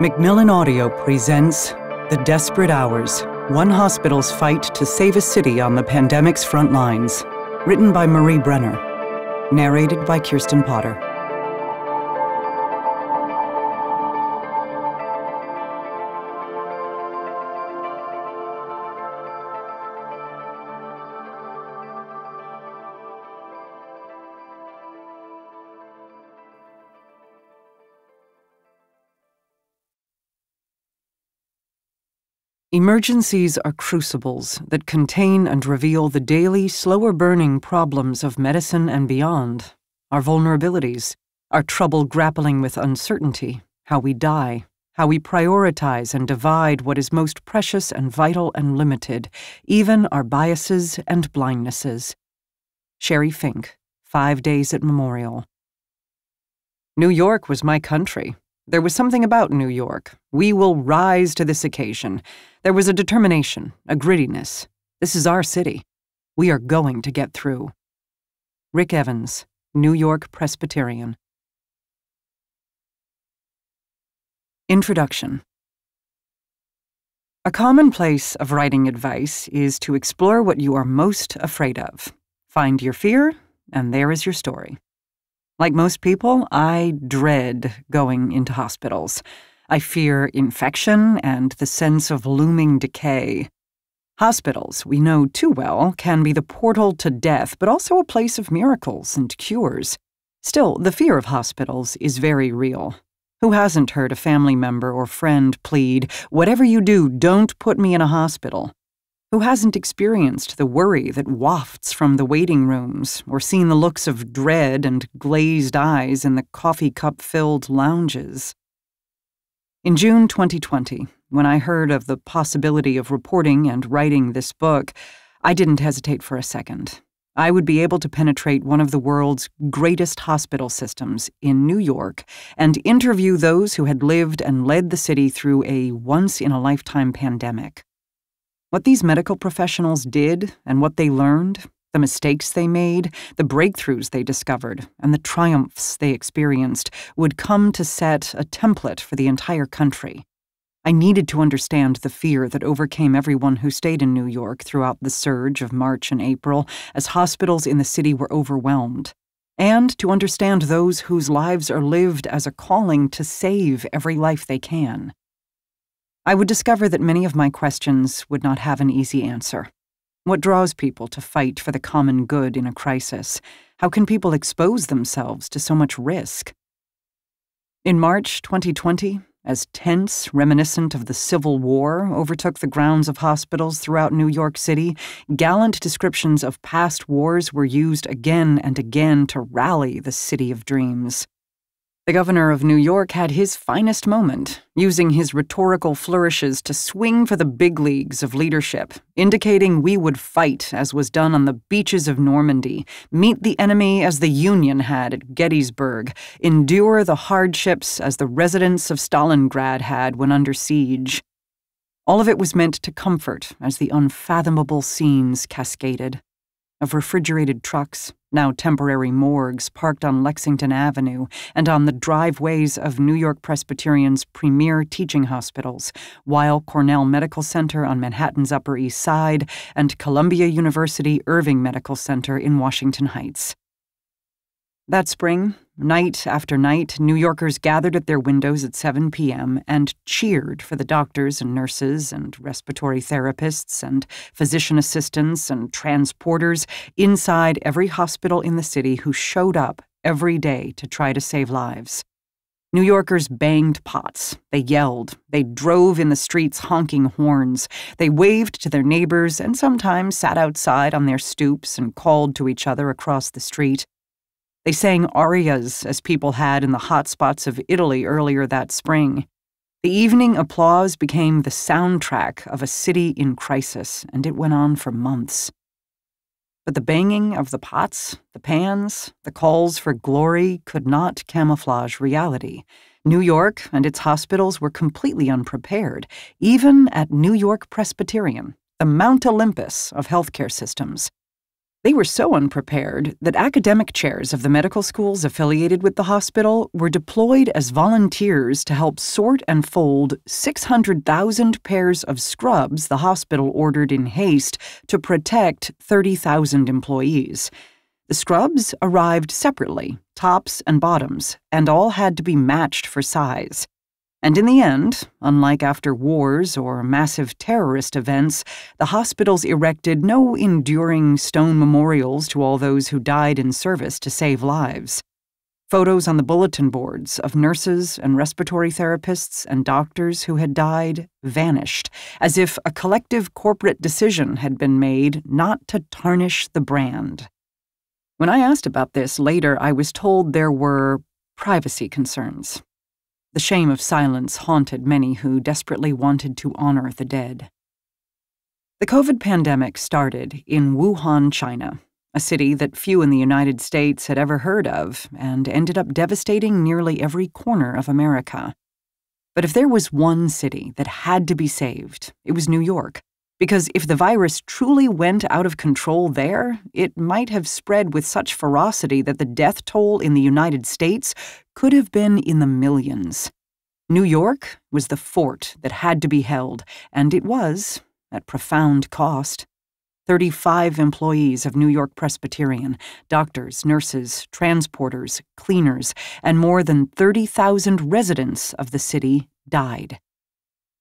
Macmillan Audio presents The Desperate Hours One Hospital's Fight to Save a City on the Pandemic's Front Lines. Written by Marie Brenner. Narrated by Kirsten Potter. Emergencies are crucibles that contain and reveal the daily, slower burning problems of medicine and beyond, our vulnerabilities, our trouble grappling with uncertainty, how we die, how we prioritize and divide what is most precious and vital and limited, even our biases and blindnesses. Sheri Fink, Five Days at Memorial. New York was my country. There was something about New York. We will rise to this occasion. There was a determination, a grittiness. This is our city. We are going to get through. Rick Evans, New York Presbyterian. Introduction A commonplace of writing advice is to explore what you are most afraid of. Find your fear, and there is your story. Like most people, I dread going into hospitals. I fear infection and the sense of looming decay. Hospitals, we know too well, can be the portal to death, but also a place of miracles and cures. Still, the fear of hospitals is very real. Who hasn't heard a family member or friend plead, Whatever you do, don't put me in a hospital? Who hasn't experienced the worry that wafts from the waiting rooms, or seen the looks of dread and glazed eyes in the coffee cup filled lounges? In June 2020, when I heard of the possibility of reporting and writing this book, I didn't hesitate for a second. I would be able to penetrate one of the world's greatest hospital systems in New York and interview those who had lived and led the city through a once in a lifetime pandemic. What these medical professionals did and what they learned the mistakes they made, the breakthroughs they discovered, and the triumphs they experienced would come to set a template for the entire country. I needed to understand the fear that overcame everyone who stayed in New York throughout the surge of March and April as hospitals in the city were overwhelmed, and to understand those whose lives are lived as a calling to save every life they can. I would discover that many of my questions would not have an easy answer. What draws people to fight for the common good in a crisis? How can people expose themselves to so much risk? In March 2020, as tents reminiscent of the Civil War overtook the grounds of hospitals throughout New York City, gallant descriptions of past wars were used again and again to rally the City of Dreams. The governor of New York had his finest moment, using his rhetorical flourishes to swing for the big leagues of leadership, indicating we would fight as was done on the beaches of Normandy, meet the enemy as the Union had at Gettysburg, endure the hardships as the residents of Stalingrad had when under siege. All of it was meant to comfort as the unfathomable scenes cascaded of refrigerated trucks, now temporary morgues parked on Lexington Avenue and on the driveways of New York Presbyterian's premier teaching hospitals, Weill Cornell Medical Center on Manhattan's Upper East Side and Columbia University Irving Medical Center in Washington Heights. That spring, night after night, New Yorkers gathered at their windows at 7 p.m. and cheered for the doctors and nurses and respiratory therapists and physician assistants and transporters inside every hospital in the city who showed up every day to try to save lives. New Yorkers banged pots. They yelled. They drove in the streets honking horns. They waved to their neighbors and sometimes sat outside on their stoops and called to each other across the street. They sang arias as people had in the hot spots of Italy earlier that spring. The evening applause became the soundtrack of a city in crisis, and it went on for months. But the banging of the pots, the pans, the calls for glory could not camouflage reality. New York and its hospitals were completely unprepared, even at New York Presbyterian, the Mount Olympus of healthcare systems. They were so unprepared that academic chairs of the medical schools affiliated with the hospital were deployed as volunteers to help sort and fold 600,000 pairs of scrubs the hospital ordered in haste to protect 30,000 employees. The scrubs arrived separately, tops and bottoms, and all had to be matched for size. And in the end, unlike after wars or massive terrorist events, the hospitals erected no enduring stone memorials to all those who died in service to save lives. Photos on the bulletin boards of nurses and respiratory therapists and doctors who had died vanished, as if a collective corporate decision had been made not to tarnish the brand. When I asked about this later, I was told there were privacy concerns. The shame of silence haunted many who desperately wanted to honor the dead. The COVID pandemic started in Wuhan, China, a city that few in the United States had ever heard of and ended up devastating nearly every corner of America. But if there was one city that had to be saved, it was New York. Because if the virus truly went out of control there, it might have spread with such ferocity that the death toll in the United States could have been in the millions. New York was the fort that had to be held, and it was, at profound cost. 35 employees of New York Presbyterian, doctors, nurses, transporters, cleaners, and more than 30,000 residents of the city died.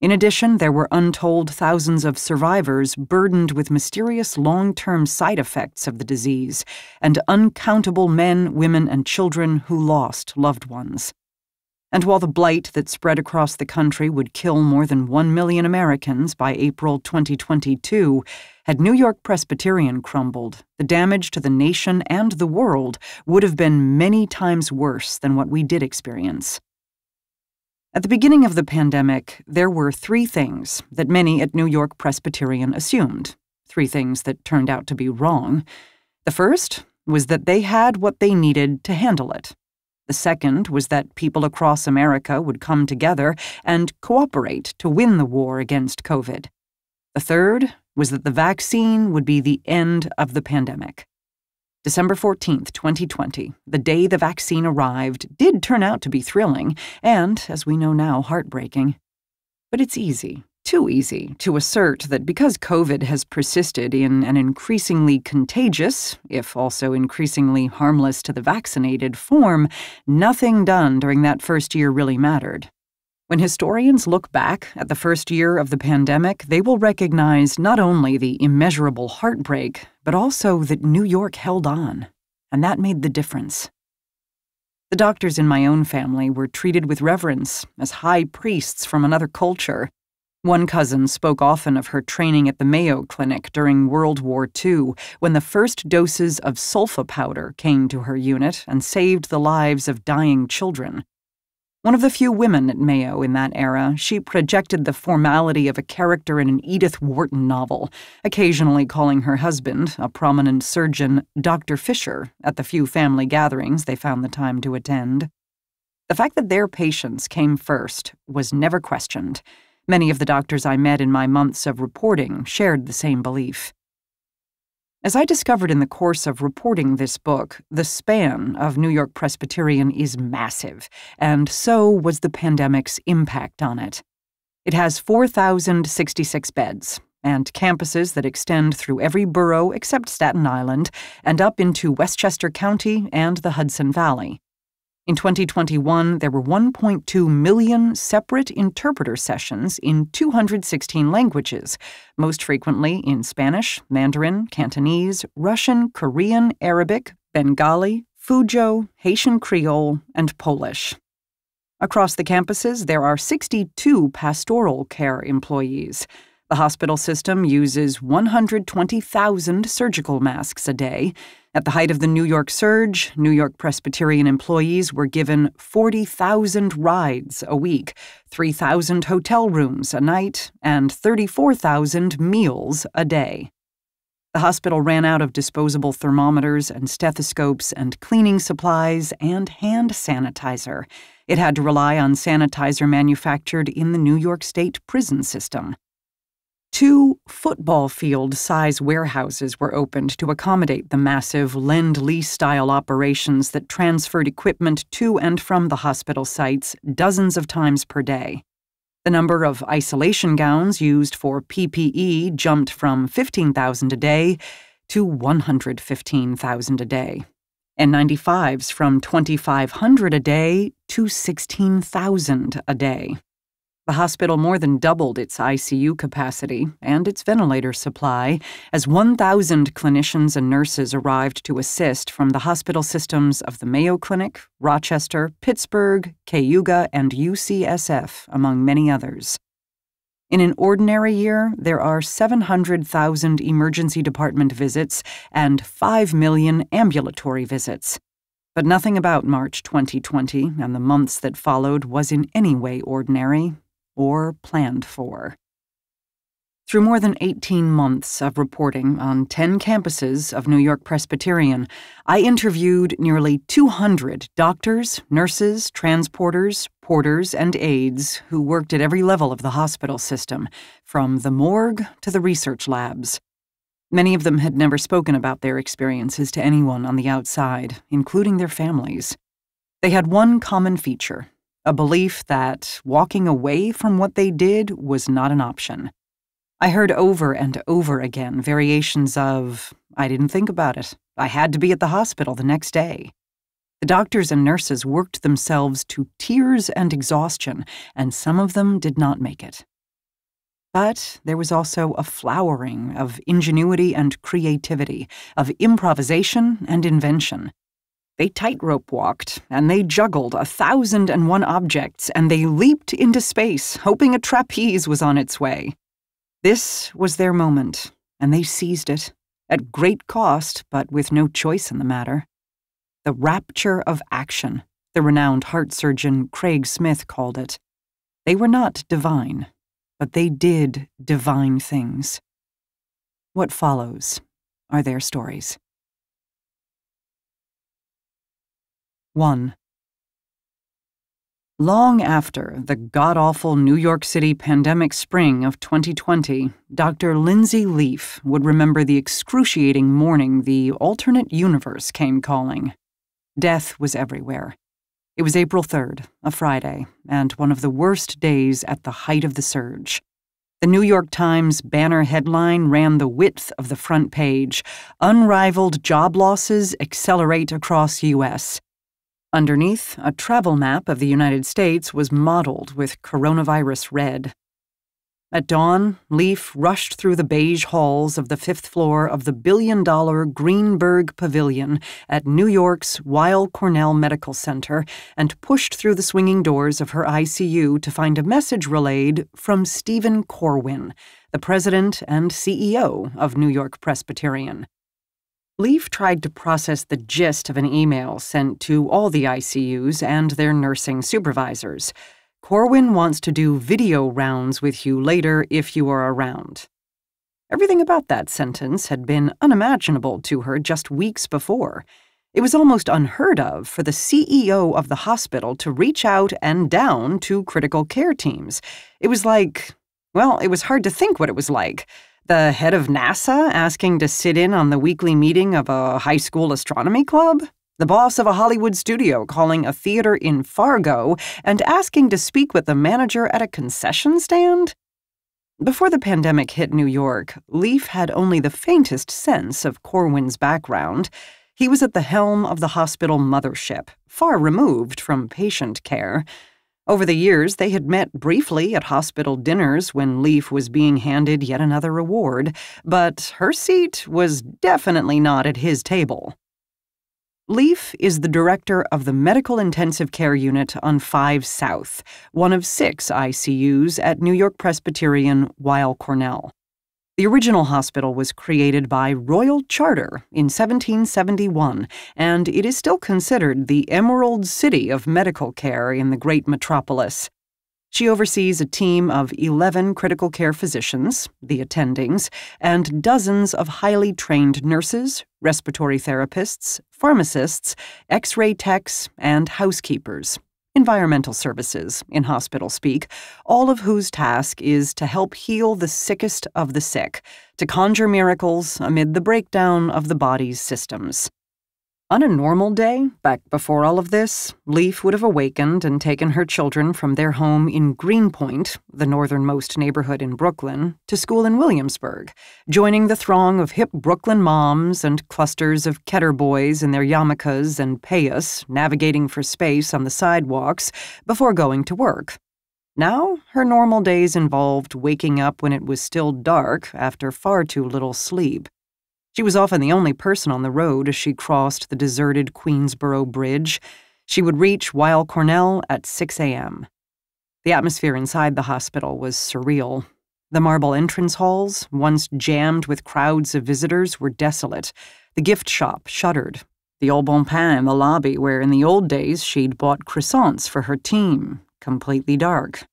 In addition, there were untold thousands of survivors burdened with mysterious long term side effects of the disease, and uncountable men, women, and children who lost loved ones. And while the blight that spread across the country would kill more than 1 million Americans by April 2022, had New York Presbyterian crumbled, the damage to the nation and the world would have been many times worse than what we did experience. At the beginning of the pandemic, there were three things that many at New York Presbyterian assumed, three things that turned out to be wrong. The first was that they had what they needed to handle it. The second was that people across America would come together and cooperate to win the war against COVID. The third was that the vaccine would be the end of the pandemic. December 14th, 2020, the day the vaccine arrived, did turn out to be thrilling and, as we know now, heartbreaking. But it's easy, too easy, to assert that because COVID has persisted in an increasingly contagious, if also increasingly harmless to the vaccinated, form, nothing done during that first year really mattered. When historians look back at the first year of the pandemic, they will recognize not only the immeasurable heartbreak, but also that New York held on, and that made the difference. The doctors in my own family were treated with reverence as high priests from another culture. One cousin spoke often of her training at the Mayo Clinic during World War II when the first doses of sulfa powder came to her unit and saved the lives of dying children. One of the few women at Mayo in that era, she projected the formality of a character in an Edith Wharton novel, occasionally calling her husband, a prominent surgeon, Dr. Fisher, at the few family gatherings they found the time to attend. The fact that their patients came first was never questioned. Many of the doctors I met in my months of reporting shared the same belief. As I discovered in the course of reporting this book, the span of New York Presbyterian is massive, and so was the pandemic's impact on it. It has 4,066 beds, and campuses that extend through every borough except Staten Island and up into Westchester County and the Hudson Valley. In 2021, there were 1.2 million separate interpreter sessions in 216 languages, most frequently in Spanish, Mandarin, Cantonese, Russian, Korean, Arabic, Bengali, Fuzhou, Haitian Creole, and Polish. Across the campuses, there are 62 pastoral care employees. The hospital system uses 120,000 surgical masks a day, at the height of the New York surge, New York Presbyterian employees were given 40,000 rides a week, 3,000 hotel rooms a night, and 34,000 meals a day. The hospital ran out of disposable thermometers and stethoscopes and cleaning supplies and hand sanitizer. It had to rely on sanitizer manufactured in the New York State prison system. Two football field size warehouses were opened to accommodate the massive lend lease style operations that transferred equipment to and from the hospital sites dozens of times per day. The number of isolation gowns used for PPE jumped from 15,000 a day to 115,000 a day, N95s from 2,500 a day to 16,000 a day. The hospital more than doubled its ICU capacity and its ventilator supply as 1,000 clinicians and nurses arrived to assist from the hospital systems of the Mayo Clinic, Rochester, Pittsburgh, Cayuga, and UCSF, among many others. In an ordinary year, there are 700,000 emergency department visits and 5 million ambulatory visits. But nothing about March 2020 and the months that followed was in any way ordinary or planned for. Through more than 18 months of reporting on 10 campuses of New York Presbyterian, I interviewed nearly 200 doctors, nurses, transporters, porters, and aides who worked at every level of the hospital system, from the morgue to the research labs. Many of them had never spoken about their experiences to anyone on the outside, including their families. They had one common feature a belief that walking away from what they did was not an option. I heard over and over again variations of, I didn't think about it. I had to be at the hospital the next day. The doctors and nurses worked themselves to tears and exhaustion, and some of them did not make it. But there was also a flowering of ingenuity and creativity, of improvisation and invention. They tightrope walked, and they juggled a thousand and one objects, and they leaped into space, hoping a trapeze was on its way. This was their moment, and they seized it, at great cost, but with no choice in the matter. The rapture of action, the renowned heart surgeon Craig Smith called it. They were not divine, but they did divine things. What follows are their stories. 1. Long after the god awful New York City pandemic spring of 2020, Dr. Lindsay Lief would remember the excruciating morning the alternate universe came calling. Death was everywhere. It was April 3rd, a Friday, and one of the worst days at the height of the surge. The New York Times banner headline ran the width of the front page Unrivaled job losses accelerate across U.S. Underneath, a travel map of the United States was mottled with coronavirus red. At dawn, Lief rushed through the beige halls of the fifth floor of the billion dollar Greenberg Pavilion at New York's Weill Cornell Medical Center and pushed through the swinging doors of her ICU to find a message relayed from Steven Corwin, the president and CEO of New York Presbyterian. Lief tried to process the gist of an email sent to all the ICUs and their nursing supervisors. Corwin wants to do video rounds with you later if you are around. Everything about that sentence had been unimaginable to her just weeks before. It was almost unheard of for the CEO of the hospital to reach out and down to critical care teams. It was like, well, it was hard to think what it was like. The head of NASA asking to sit in on the weekly meeting of a high school astronomy club? The boss of a Hollywood studio calling a theater in Fargo and asking to speak with the manager at a concession stand? Before the pandemic hit New York, Lief had only the faintest sense of Corwin's background. He was at the helm of the hospital mothership, far removed from patient care. Over the years, they had met briefly at hospital dinners when Lief was being handed yet another award, but her seat was definitely not at his table. Lief is the director of the Medical Intensive Care Unit on 5 South, one of six ICUs at New York Presbyterian Weill Cornell. The original hospital was created by royal charter in 1771, and it is still considered the Emerald City of medical care in the great metropolis. She oversees a team of 11 critical care physicians, the attendings, and dozens of highly trained nurses, respiratory therapists, pharmacists, x ray techs, and housekeepers. Environmental services in hospital speak, all of whose task is to help heal the sickest of the sick, to conjure miracles amid the breakdown of the body's systems. On a normal day, back before all of this, Lief would have awakened and taken her children from their home in Greenpoint, the northernmost neighborhood in Brooklyn, to school in Williamsburg, joining the throng of hip Brooklyn moms and clusters of Keter boys in their yarmulkes and payas navigating for space on the sidewalks before going to work. Now, her normal days involved waking up when it was still dark after far too little sleep she was often the only person on the road as she crossed the deserted Queensboro Bridge. She would reach Weill Cornell at 6 a.m. The atmosphere inside the hospital was surreal. The marble entrance halls, once jammed with crowds of visitors, were desolate. The gift shop shuttered. The old Bon Pain in the lobby, where in the old days she'd bought croissants for her team, completely dark.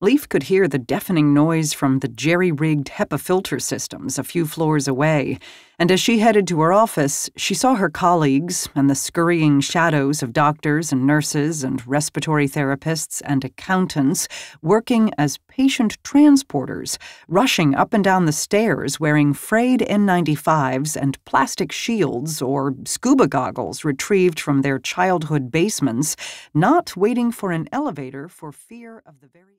Lief could hear the deafening noise from the jerry rigged HEPA filter systems a few floors away, and as she headed to her office, she saw her colleagues and the scurrying shadows of doctors and nurses and respiratory therapists and accountants working as patient transporters, rushing up and down the stairs wearing frayed N95s and plastic shields or scuba goggles retrieved from their childhood basements, not waiting for an elevator for fear of the very